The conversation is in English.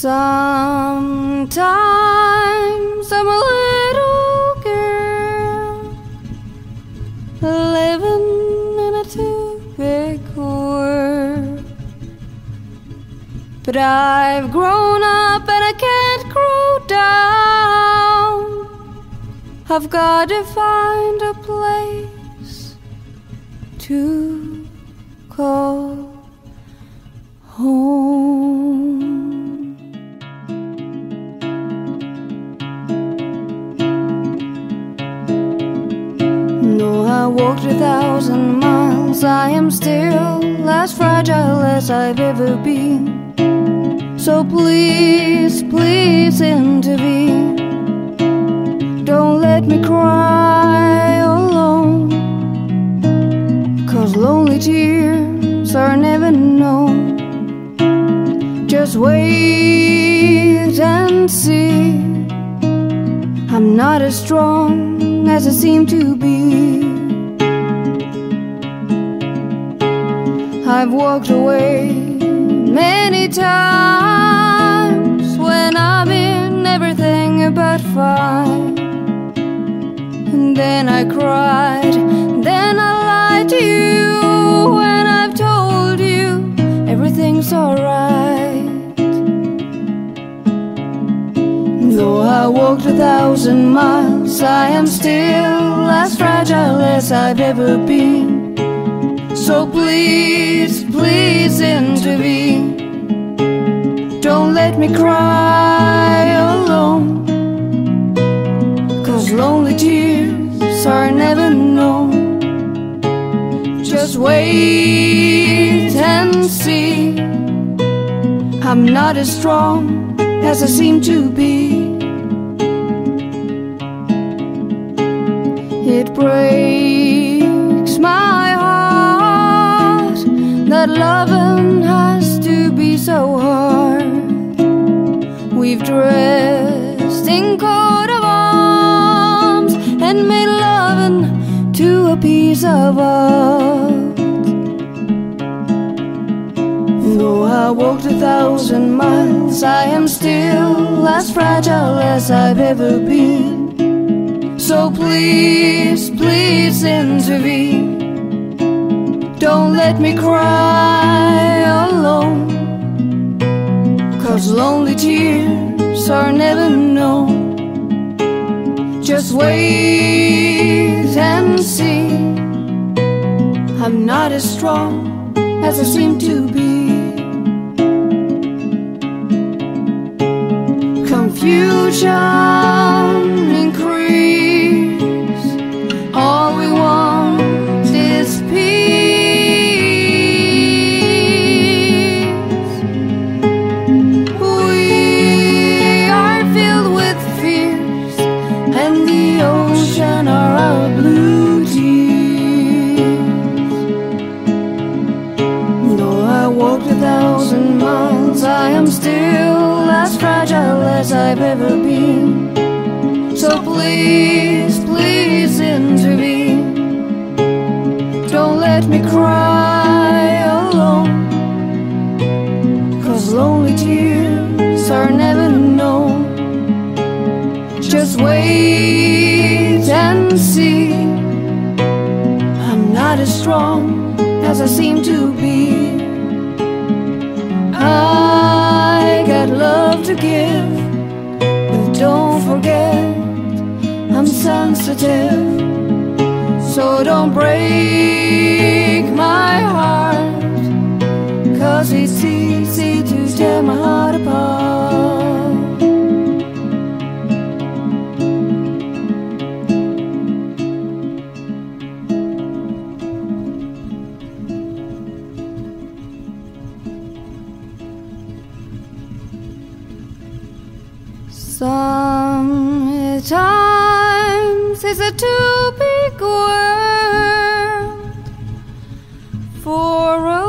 Sometimes I'm a little girl living in a too big world. But I've grown up and I can't grow down. I've got to find a place walked a thousand miles, I am still as fragile as I've ever been. So please, please intervene. Don't let me cry alone. Cause lonely tears are never known. Just wait and see. I'm not as strong as I seem to be. I've walked away many times when I've been everything but fine. And then I cried, then I lied to you when I've told you everything's alright. Though I walked a thousand miles, I am still as fragile as I've ever been. So please, please intervene. Don't let me cry alone. Cause lonely tears are never known. Just wait and see. I'm not as strong as I seem to be. It breaks that loving has to be so hard. We've dressed in coat of arms and made loving to a piece of art. Though I walked a thousand miles, I am still as fragile as I've ever been. So please, please intervene. Don't let me cry alone. Cause lonely tears are never known. Just wait and see. I'm not as strong as I seem to be. Confusion miles, I am still as fragile as I've ever been. So please, please intervene. Don't let me cry alone. Cause lonely tears are never known. Just wait and see. I'm not as strong as I seem to be. I got love to give, but don't forget I'm sensitive. Sometimes it's a too big world for a